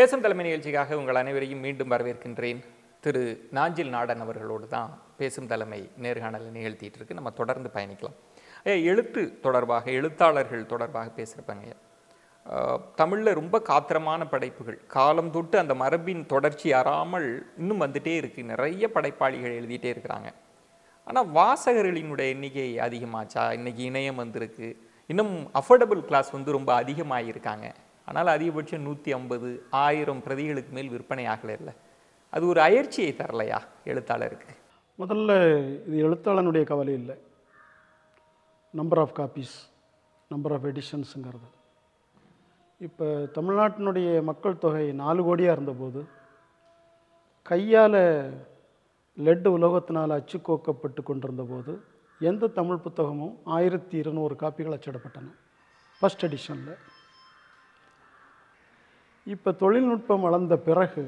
பேசும் தலைமை நிகழ்ச்சிக்காக உங்கள் அனைவரையும் மீண்டும் வரவேற்கின்றேன். திரு நாஞ்சில் நாடன் அவர்களோடு தான் பேசும் தலைமை நேர்காணலை நிகழ்த்திட்டு இருக்கு. நம்ம தொடர்ந்து பயணிக்கலாம். ஐயா எழுத்து தொடர்பாக எழுத்தாளர்கள் தொடர்பாக பேசுகிறப்பங்க தமிழில் ரொம்ப காத்திரமான படைப்புகள். காலம் தொட்டு அந்த மரபின் தொடர்ச்சி அறாமல் இன்னும் வந்துட்டே இருக்குது நிறைய படைப்பாளிகள் எழுதிட்டே இருக்கிறாங்க. ஆனால் வாசகர்களினுடைய எண்ணிக்கை அதிகமாச்சா? இன்றைக்கி இணையம் வந்திருக்கு. இன்னும் அஃபோர்டபுள் கிளாஸ் வந்து ரொம்ப அதிகமாகியிருக்காங்க ஆனால் அதிகபட்சம் நூற்றி ஐம்பது ஆயிரம் பிரதிகளுக்கு மேல் விற்பனை ஆகலை இல்லை. அது ஒரு அயற்சியை தரலையா எழுத்தாளருக்கு? முதல்ல இது எழுத்தாளனுடைய கவலை இல்லை. Number of copies number of எடிஷன்ஸுங்கிறது இப்போ தமிழ்நாட்டினுடைய மக்கள் தொகை நாலு கோடியாக இருந்தபோது கையால் லெட் உலோகத்தினால் அச்சுக்கோக்கப்பட்டு கொண்டிருந்த போது எந்த தமிழ் புத்தகமும் ஆயிரத்தி இருநூறு காப்பிகள் அச்சிடப்பட்டன. ஃபஸ்ட் எடிஷனில் இப்போ தொழில்நுட்பம் வளர்ந்த பிறகு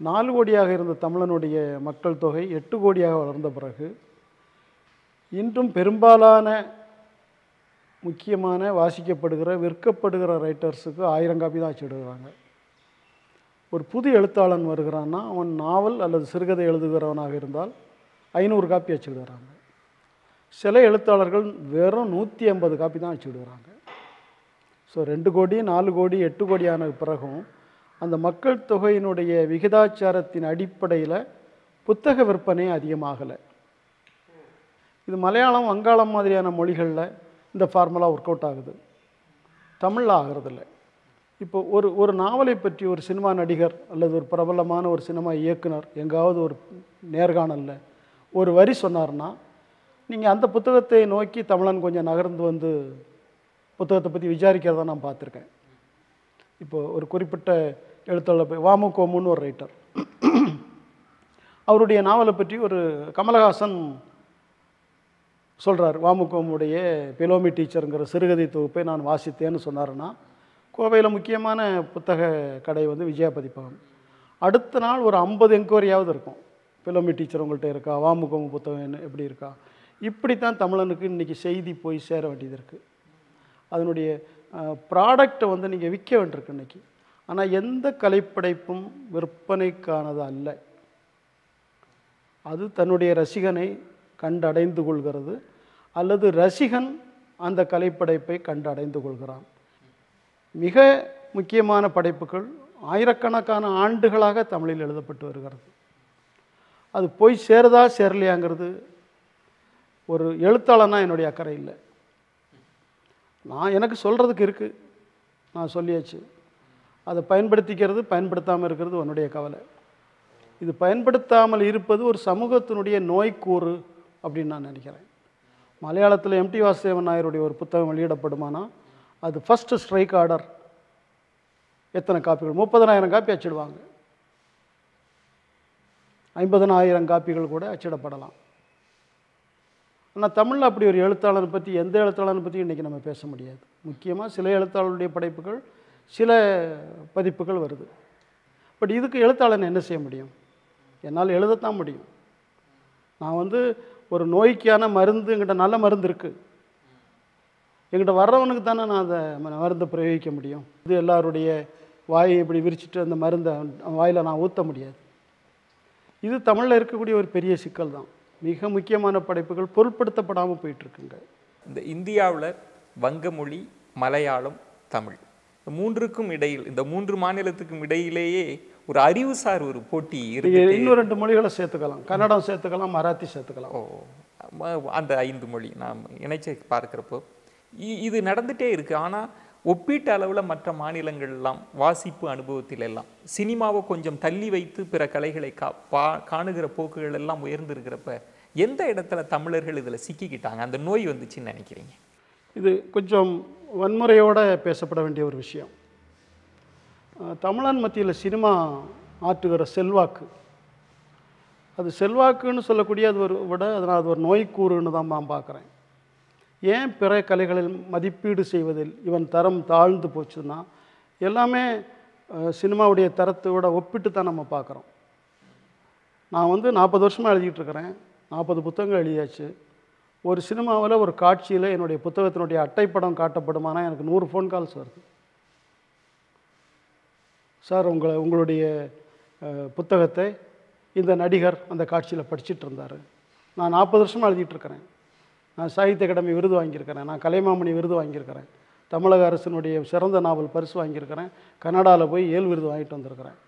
நாலு கோடியாக இருந்த தமிழனுடைய மக்கள் தொகை எட்டு கோடியாக வளர்ந்த பிறகு இன்றும் பெரும்பாலான முக்கியமான வாசிக்கப்படுகிற விற்கப்படுகிற ரைட்டர்ஸுக்கு ஆயிரம் காப்பி தான் வச்சுடுறாங்க ஒரு புது எழுத்தாளன் வருகிறான்னா அவன் நாவல் அல்லது சிறுகதை எழுதுகிறவனாக இருந்தால் ஐநூறு காப்பி வச்சுடுறாங்க சில எழுத்தாளர்கள் வெறும் நூற்றி ஐம்பது காப்பி தான் வச்சுடுறாங்க ஸோ ரெண்டு கோடி நாலு கோடி எட்டு கோடியான பிறகும் அந்த மக்கள் தொகையினுடைய விகிதாச்சாரத்தின் அடிப்படையில் புத்தக விற்பனை அதிகமாகலை. இது மலையாளம் வங்காளம் மாதிரியான மொழிகளில் இந்த ஃபார்முலா ஒர்க் அவுட் ஆகுது. தமிழில் ஆகிறதில்ல. இப்போ ஒரு ஒரு நாவலை பற்றி ஒரு சினிமா நடிகர் அல்லது ஒரு பிரபலமான ஒரு சினிமா இயக்குனர் எங்காவது ஒரு நேர்காணலில் ஒரு வரி சொன்னார்னா நீங்கள் அந்த புத்தகத்தை நோக்கி தமிழன் கொஞ்சம் நகர்ந்து வந்து புத்தகத்தை பற்றி விசாரிக்கிறத நான் பார்த்துருக்கேன். இப்போது ஒரு குறிப்பிட்ட எழுத்தாளர் போய் வாமுகோமுன்னு ஒரு ரைட்டர் அவருடைய நாவலை பற்றி ஒரு கமலஹாசன் சொல்கிறார் வாமுகோமுடைய பிலோமி டீச்சருங்கிற சிறுகதை தொகுப்பை நான் வாசித்தேன்னு சொன்னாருன்னா கோவையில் முக்கியமான புத்தக கடை வந்து விஜயா பதிப்பகம் அடுத்த நாள் ஒரு ஐம்பது என்கொயரியாவது இருக்கும். பிலோமி டீச்சர் உங்கள்கிட்ட இருக்கா? வாமுகோமு புத்தகம் என்ன எப்படி இருக்கா? இப்படித்தான் தமிழனுக்கு இன்றைக்கி செய்தி போய் சேர வேண்டியது இருக்குது அதனுடைய ப்ராடக்டை வந்து நீங்கள் விற்க வேண்டியிருக்கு இன்றைக்கி ஆனால் எந்த கலைப்படைப்பும் விற்பனைக்கானது அல்ல. அது தன்னுடைய ரசிகனை கண்டடைந்து கொள்கிறது. அல்லது ரசிகன் அந்த கலைப்படைப்பை கண்டடைந்து கொள்கிறான். மிக முக்கியமான படைப்புகள் ஆயிரக்கணக்கான ஆண்டுகளாக தமிழில் எழுதப்பட்டு வருகிறது. அது போய் சேருதா சேரலையாங்கிறது ஒரு எழுத்தாளனா என்னுடைய அக்கறை இல்லை. நான் எனக்கு சொல்கிறதுக்கு இருக்குது நான் சொல்லியாச்சு. அதை பயன்படுத்திக்கிறது பயன்படுத்தாமல் இருக்கிறது உன்னுடைய கவலை. இது பயன்படுத்தாமல் இருப்பது ஒரு சமூகத்தினுடைய நோய்க்கூறு அப்படின்னு நான் நினைக்கிறேன். மலையாளத்தில் எம்டி வாசுதேவன் நாயருடைய ஒரு புத்தகம் வெளியிடப்படுமானா அது ஃபஸ்ட்டு ஸ்ட்ரைக் ஆர்டர் எத்தனை காப்பிகள்? முப்பதனாயிரம் காப்பி அச்சிடுவாங்க. ஐம்பதனாயிரம் காப்பிகள் கூட அச்சிடப்படலாம். ஆனால் தமிழில் அப்படி ஒரு எழுத்தாளரை பற்றி எந்த எழுத்தாளரை பற்றி இன்றைக்கி நம்ம பேச முடியாது. முக்கியமாக சில எழுத்தாளருடைய படைப்புகள் சில பதிப்புகள் வருது. பட் இதுக்கு எழுத்தாளன் என்ன செய்ய முடியும்? என்னால் எழுதத்தான் முடியும். நான் வந்து ஒரு நோய்க்கான மருந்து எங்கிட்ட நல்ல மருந்து இருக்குது எங்கிட்ட வர்றவனுக்கு தானே நான் அதை மருந்தை பிரயோகிக்க முடியும். இது எல்லாருடைய வாயை இப்படி விரிச்சிட்டு அந்த மருந்தை வாயில் நான் ஊற்ற முடியாது. இது தமிழில் இருக்கக்கூடிய ஒரு பெரிய சிக்கல் தான் மிக முக்கியமான படைப்புகள் பொருட்படுத்தப்படாமல் போயிட்டுருக்குங்க. இந்த இந்தியாவில் வங்கமொழி மலையாளம் தமிழ். இந்த மூன்றுக்கும் இடையில் இந்த மூன்று மாநிலத்துக்கும் இடையிலேயே ஒரு அறிவுசார் ஒரு போட்டி இருக்கு இன்னும் ரெண்டு மொழிகளை சேர்த்துக்கலாம். கன்னடம் சேர்த்துக்கலாம் மராத்தி சேர்த்துக்கலாம். ஓ அந்த ஐந்து மொழி. நாம் இணைச்சு பார்க்குறப்போ இ- இது நடந்துட்டே இருக்கு. ஆனால் ஒப்பீட்டு அளவில் மற்ற மாநிலங்கள்லாம் வாசிப்பு அனுபவத்தில் எல்லாம் சினிமாவை கொஞ்சம் தள்ளி வைத்து பிற கலைகளை கா பா காணுகிற போக்குகள் எல்லாம் உயர்ந்திருக்கிறப்ப எந்த இடத்துல தமிழர்கள் இதில் சிக்கிக்கிட்டாங்க? அந்த நோய் வந்துச்சுன்னு நினைக்கிறீங்க? இது கொஞ்சம் வன்முறையோடு பேசப்பட வேண்டிய ஒரு விஷயம். தமிழன் மத்தியில் சினிமா ஆற்றுகிற செல்வாக்கு அது செல்வாக்குன்னு சொல்லக்கூடிய அது ஒரு விட அதனால் அது ஒரு நோய்க்கூறுன்னு தான் நான் பார்க்குறேன். ஏன் பிற கலைகளில் மதிப்பீடு செய்வதில் இவன் தரம் தாழ்ந்து போச்சுன்னா எல்லாமே சினிமாவுடைய தரத்தோட ஒப்பிட்டு தான் நம்ம பார்க்குறோம். நான் வந்து நாற்பது வருஷமாக எழுதிக்கிட்டு இருக்கிறேன். நாற்பது புத்தகங்கள் எழுதியாச்சு. ஒரு சினிமாவில் ஒரு காட்சியில் என்னுடைய புத்தகத்தினுடைய அட்டைப்படம் காட்டப்படுமானா எனக்கு நூறு ஃபோன் கால்ஸ் வருது. சார் உங்களை உங்களுடைய புத்தகத்தை இந்த நடிகர் அந்த காட்சியில் படிச்சுட்டு இருந்தார். நான் நாற்பது வருஷமாக எழுதிட்டு இருக்கிறேன். நான் சாகித்ய அகாடமி விருது வாங்கியிருக்கிறேன். நான் கலைமாமணி விருது வாங்கியிருக்கிறேன். தமிழக அரசினுடைய சிறந்த நாவல் பரிசு வாங்கியிருக்கிறேன். கனடாவில் போய் ஏல் விருது வாங்கிட்டு வந்திருக்கிறேன்.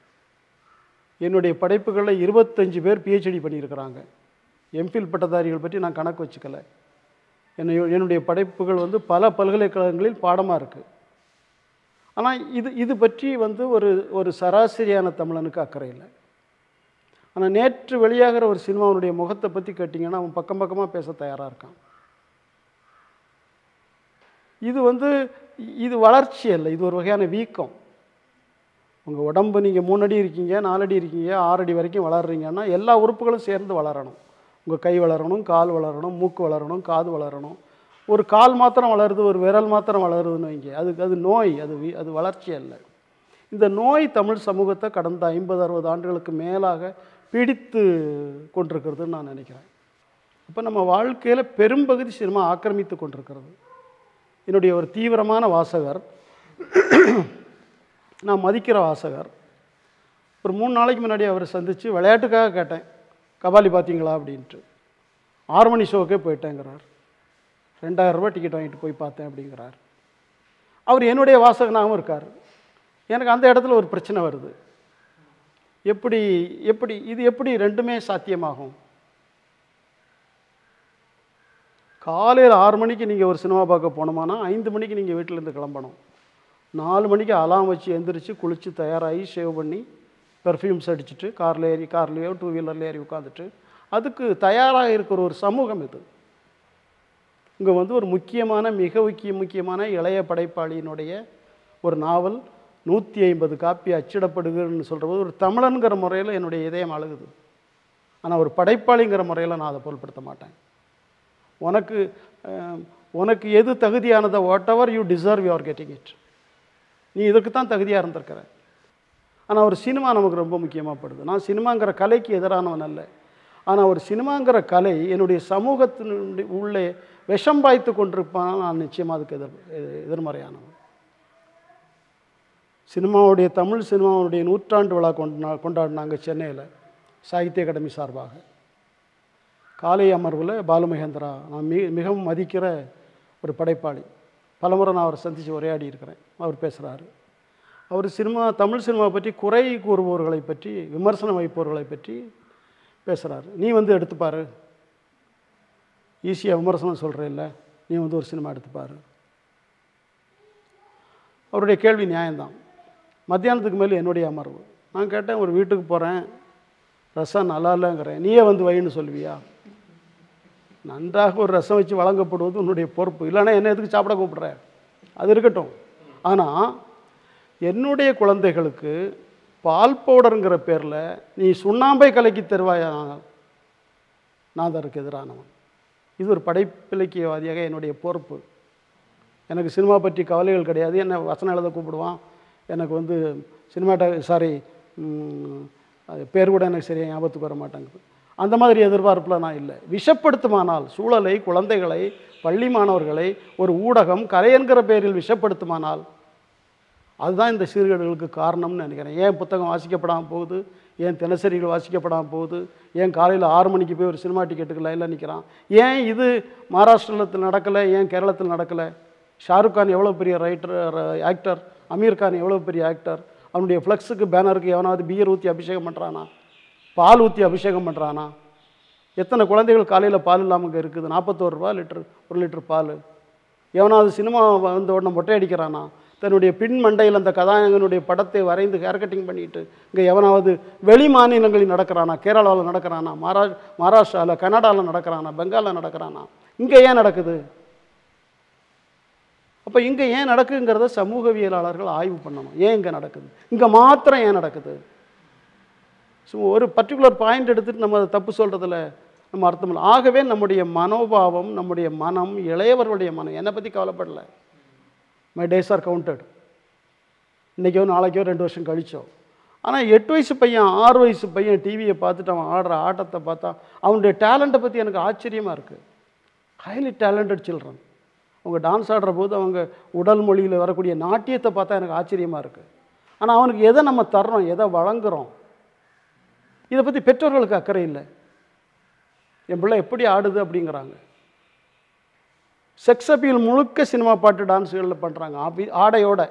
என்னுடைய படைப்புகளில் இருபத்தஞ்சு பேர் பிஹெச்டி பண்ணியிருக்கிறாங்க. எம்ஃபில் பட்டதாரிகள் பற்றி நான் கணக்கு வச்சுக்கல. என்னை என்னுடைய படைப்புகள் வந்து பல பல்கலைக்கழகங்களில் பாடமாக இருக்குது ஆனால் இது இது பற்றி வந்து ஒரு ஒரு சராசரியான தமிழனுக்கு அக்கறை இல்லை. ஆனால் நேற்று வெளியாகிற ஒரு சினிமாவுடைய முகத்தை பற்றி கேட்டிங்கன்னா அவன் பக்கம் பக்கமாக பேச தயாராக இருக்கான். இது வந்து இது வளர்ச்சி அல்ல இது ஒரு வகையான வீக்கம். உங்கள் உடம்பு நீங்கள் மூணு அடி இருக்கீங்க நாலடி இருக்கீங்க ஆறடி வரைக்கும் வளர்றீங்கன்னா எல்லா உறுப்புகளும் சேர்ந்து வளரணும். உங்கள் கை வளரணும் கால் வளரணும் மூக்கு வளரணும் காது வளரணும். ஒரு கால் மாத்திரம் வளருது ஒரு விரல் மாத்திரம் வளருதுன்னு வைங்க. அது அது நோய் அது அது வளர்ச்சி அல்ல. இந்த நோய் தமிழ் சமூகத்தை கடந்த ஐம்பது அறுபது ஆண்டுகளுக்கு மேலாக பிடித்து கொண்டிருக்கிறதுன்னு நான் நினைக்கிறேன். இப்போ நம்ம வாழ்க்கையில் பெரும்பகுதி சினிமா ஆக்கிரமித்து கொண்டிருக்கிறது. என்னுடைய ஒரு தீவிரமான வாசகர். நான் மதிக்கிற வாசகர். ஒரு மூணு நாளைக்கு முன்னாடி அவரை சந்தித்து விளையாட்டுக்காக கேட்டேன். கபாலி பார்த்தீங்களா அப்படின்ட்டு. ஆறு மணி ஷோக்கே போயிட்டேங்கிறார். ரெண்டாயிரம் ரூபாய் டிக்கெட் வாங்கிட்டு போய் பார்த்தேன் அப்படிங்கிறார். அவர் என்னுடைய வாசகனாகவும் இருக்கார். எனக்கு அந்த இடத்துல ஒரு பிரச்சனை வருது. எப்படி எப்படி இது எப்படி ரெண்டுமே சாத்தியமாகும்? காலையில் ஆறு மணிக்கு நீங்கள் ஒரு சினிமா பார்க்க போனோமானா ஐந்து மணிக்கு நீங்கள் வீட்டிலேருந்து கிளம்பணும். நாலு மணிக்கு அலாம் வச்சு எந்திரிச்சு குளித்து தயாராகி ஷேவ் பண்ணி பெர்ஃப்யூம்ஸ் அடிச்சுட்டு காரில் ஏறி கார்லேயோ டூ வீலரில் ஏறி உட்காந்துட்டு அதுக்கு தயாராக இருக்கிற ஒரு சமூகம் இது. இங்கே வந்து ஒரு முக்கியமான மிக முக்கிய முக்கியமான இளைய படைப்பாளியினுடைய ஒரு நாவல் நூற்றி ஐம்பது காப்பி அச்சிடப்படுகிறன்னு சொல்கிறபோது ஒரு தமிழனுங்கிற முறையில் என்னுடைய இதயம் அழுகுது. ஆனால் ஒரு படைப்பாளிங்கிற முறையில் நான் அதை பொருட்படுத்த மாட்டேன். உனக்கு உனக்கு எது தகுதியானதோ whatever you deserve you are getting it நீ இதுக்கு தான் தகுதியாக இருந்திருக்கிற. ஆனால் ஒரு சினிமா நமக்கு ரொம்ப முக்கியமாகப்படுது நான் சினிமாங்கிற கலைக்கு எதிரானவன் அல்ல. ஆனால் ஒரு சினிமாங்கிற கலை என்னுடைய சமூகத்தினுடைய உள்ளே விஷம் பாய்த்து கொண்டிருப்பான். நான் நிச்சயமாக அதுக்கு எதிர் எதிர்- எதிர்மறையானவன். சினிமாவுடைய தமிழ் சினிமாவுடைய நூற்றாண்டு விழா கொண்டா கொண்டாடினாங்க சென்னையில் சாகித்ய அகாடமி சார்பாக. காலை அமர்வில் பாலுமகேந்திரா நான் மிக மிகவும் மதிக்கிற ஒரு படைப்பாளி. பலமுறை நான் அவரை சந்தித்து உரையாடி இருக்கிறேன் அவர் பேசுகிறாரு அவர் சினிமா தமிழ் சினிமா பற்றி குறை கூறுபவர்களை பற்றி விமர்சனம் வைப்பவர்களை பற்றி பேசுகிறாரு நீ வந்து எடுத்துப்பார். ஈஸியாக விமர்சனம் சொல்கிற இல்லை நீ வந்து ஒரு சினிமா எடுத்துப்பாரு. அவருடைய கேள்வி நியாயம்தான். மத்தியானத்துக்கு மேலே என்னுடைய அமர்வு. நான் கேட்டேன் ஒரு வீட்டுக்கு போகிறேன் ரசம் நல்லா இல்லைங்கிறேன். நீயே வந்து வைன்னு சொல்லுவியா? நன்றாக ஒரு ரசம் வச்சு வழங்கப்படுவது உன்னுடைய பொறுப்பு. இல்லைன்னா என்ன எதுக்கு சாப்பிட கூப்பிட்ற? அது இருக்கட்டும். ஆனால் என்னுடைய குழந்தைகளுக்கு பால் பவுடருங்கிற பேரில் நீ சுண்ணாம்பை கலக்கி தருவாயானால் நான் அதற்கு எதிரானவன். இது ஒரு படைப்பிலக்கியவாதியாக என்னுடைய பொறுப்பு. எனக்கு சினிமா பற்றி கவலைகள் கிடையாது. என்ன வசனம் எழுத கூப்பிடுவான். எனக்கு வந்து சினிமாட்ட சாரி அது பேர் கூட எனக்கு சரியாக ஞாபகத்துக்கு வர மாட்டேங்குது. அந்த மாதிரி எதிர்பார்ப்பில் நான் இல்லை. விஷப்படுத்துமானால் சூழலை குழந்தைகளை பள்ளி மாணவர்களை ஒரு ஊடகம் கலை என்கிற பெயரில் விஷப்படுத்துமானால் அதுதான் இந்த சீர்கேடுகளுக்கு காரணம்னு நினைக்கிறேன். ஏன் புத்தகம் வாசிக்கப்படாமல் போகுது? ஏன் தினசரிகள் வாசிக்கப்படாமல் போகுது? ஏன் காலையில் ஆறு மணிக்கு போய் ஒரு சினிமா டிக்கெட்டுக்கு லைனில் நிற்கிறான் ஏன் இது மகாராஷ்டிரத்தில் நடக்கலை? ஏன் கேரளத்தில் நடக்கலை? ஷாருக் கான் எவ்வளோ பெரிய ரைட்டர் ஆக்டர் அமீர் கான் எவ்வளோ பெரிய ஆக்டர் அவனுடைய ஃப்ளெக்ஸுக்கு பேனருக்கு எவனாவது பியர் ஊற்றி அபிஷேகம் பண்ணுறானா பால் ஊற்றி அபிஷேகம் பண்ணுறானா எத்தனை குழந்தைகள் காலையில் பால் இல்லாமல் இங்கே இருக்குது? நாற்பத்தோரு ரூபா லிட்டர் ஒரு லிட்டர் பால். எவனாவது சினிமா வந்த உடனே மொட்டை அடிக்கிறானா? தன்னுடைய பின் மண்டையில் அந்த கதாநாயகனுடைய படத்தை வரைந்து ஹேர் கட்டிங் பண்ணிட்டு இங்கே எவனாவது வெளி மாநிலங்களில் நடக்கிறானா? கேரளாவில் நடக்கிறானா? மகாரா மகாராஷ்டிராவில் கனடாவில் நடக்கிறானா? பெங்காலில் நடக்கிறானா? இங்கே ஏன் நடக்குது? அப்போ இங்கே ஏன் நடக்குங்கிறத சமூகவியலாளர்கள் ஆய்வு பண்ணணும். ஏன் இங்கே நடக்குது? இங்கே மாத்திரம் ஏன் நடக்குது? ஸோ ஒரு பர்டிகுலர் பாயிண்ட் எடுத்துட்டு நம்ம அதை தப்பு சொல்கிறதுல நம்ம அர்த்தம் இல்லை. ஆகவே நம்முடைய மனோபாவம் நம்முடைய மனம் இளையவர்களுடைய மனம் என்னை பற்றி கவலைப்படலை. மை டேஸ் ஆர் கவுண்டட் இன்றைக்கோ நாளைக்கோ ரெண்டு வருஷம் கழிச்சோ. ஆனால் எட்டு வயசு பையன் ஆறு வயசு பையன் டிவியை பார்த்துட்டு அவன் ஆடுற ஆட்டத்தை பார்த்தா அவனுடைய டேலண்ட்டை பற்றி எனக்கு ஆச்சரியமாக இருக்குது ஹைலி டேலண்டட் சில்ட்ரன் அவங்க டான்ஸ் ஆடுற போது அவங்க உடல் மொழியில் வரக்கூடிய நாட்டியத்தை பார்த்தா எனக்கு ஆச்சரியமாக இருக்குது ஆனால் அவனுக்கு எதை நம்ம தர்றோம் எதை வழங்குகிறோம் இதை பற்றி பெற்றோர்களுக்கு அக்கறை இல்லை. என் பிள்ளை எப்படி ஆடுது அப்படிங்கிறாங்க. செக்ஸ் அப்பீல் முழுக்க சினிமா பாட்டு டான்ஸுகளில் பண்ணுறாங்க ஆபி ஆடையோட.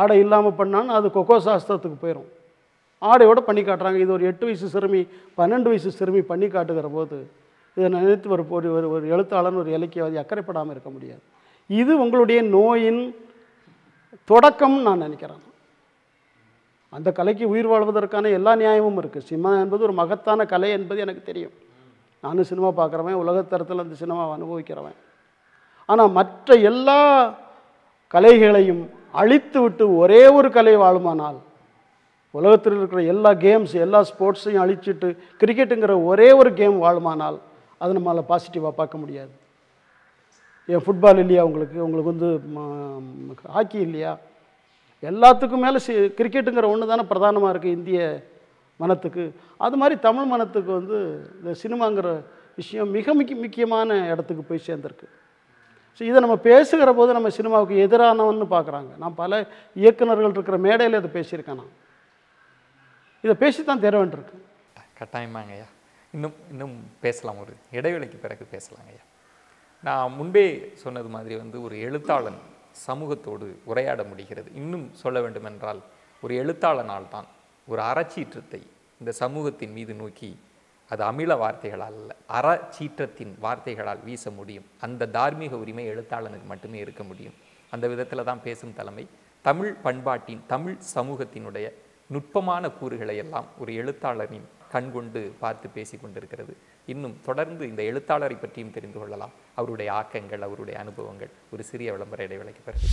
ஆடை இல்லாமல் பண்ணான்னு அது கொக்கோ சாஸ்திரத்துக்கு போயிடும் ஆடையோடு பண்ணி காட்டுறாங்க. இது ஒரு எட்டு வயசு சிறுமி பன்னெண்டு வயசு சிறுமி பண்ணி காட்டுகிற போது இதை நினைத்து ஒரு ஒரு ஒரு ஒரு எழுத்தாளன் ஒரு இலக்கியவாதி அக்கறைப்படாமல் இருக்க முடியாது. இது உங்களுடைய நோயின் தொடக்கம்னு நான் நினைக்கிறேன். அந்த கலைக்கு உயிர் வாழ்வதற்கான எல்லா நியாயமும் இருக்குது சினிமா என்பது ஒரு மகத்தான கலை என்பது எனக்கு தெரியும். நானும் சினிமா பார்க்குறவன் உலகத்தரத்தில் அந்த சினிமாவை அனுபவிக்கிறவன். ஆனால் மற்ற எல்லா கலைகளையும் அழித்து விட்டு ஒரே ஒரு கலை வாழுமானால் உலகத்தில் இருக்கிற எல்லா கேம்ஸ் எல்லா ஸ்போர்ட்ஸையும் அழிச்சிட்டு கிரிக்கெட்டுங்கிற ஒரே ஒரு கேம் வாழுமானால் அது நம்மளால் பாசிட்டிவாக பார்க்க முடியாது. ஏன் ஃபுட்பால் இல்லையா உங்களுக்கு? உங்களுக்கு வந்து ஹாக்கி இல்லையா? எல்லாத்துக்கும் மேலே சி கிரிக்கெட்டுங்கிற ஒன்று தானே பிரதானமாக இருக்குது இந்திய மனத்துக்கு. அது மாதிரி தமிழ் மனத்துக்கு வந்து இந்த சினிமாங்கிற விஷயம் மிக மிக முக்கியமான இடத்துக்கு போய் சேர்ந்துருக்கு. ஸோ இதை நம்ம பேசுகிற போது நம்ம சினிமாவுக்கு எதிரானவன்னு பார்க்குறாங்க நான் பல இயக்குனர்கள் இருக்கிற மேடையில் இதை பேசியிருக்கேன் நான். இதை பேசித்தான் தர வேண்டியிருக்கு. கட்டாயமாங்க ஐயா. இன்னும் இன்னும் பேசலாம். ஒரு இடைவேளைக்கு பிறகு பேசலாங்க ஐயா. நான் முன்பே சொன்னது மாதிரி வந்து ஒரு எழுத்தாளன் சமூகத்தோடு உரையாட முடிகிறது. இன்னும் சொல்ல வேண்டுமென்றால் ஒரு எழுத்தாளனால் தான் ஒரு அறச்சீற்றத்தை இந்த சமூகத்தின் மீது நோக்கி அது அமில வார்த்தைகளால் அல்ல அறச்சீற்றத்தின் வார்த்தைகளால் வீச முடியும். அந்த தார்மீக உரிமை எழுத்தாளனுக்கு மட்டுமே இருக்க முடியும். அந்த விதத்தில் தான் பேசும் தலைமை. தமிழ் பண்பாட்டின் தமிழ் சமூகத்தினுடைய நுட்பமான கூறுகளை எல்லாம் ஒரு எழுத்தாளரின் கண்கொண்டு பார்த்து பேசி கொண்டிருக்கிறது. இன்னும் தொடர்ந்து இந்த எழுத்தாளரை பற்றியும் தெரிந்து கொள்ளலாம். அவருடைய ஆக்கங்கள் அவருடைய அனுபவங்கள். ஒரு சிறிய விளம்பர இடைவேளைக்கு பிறகு.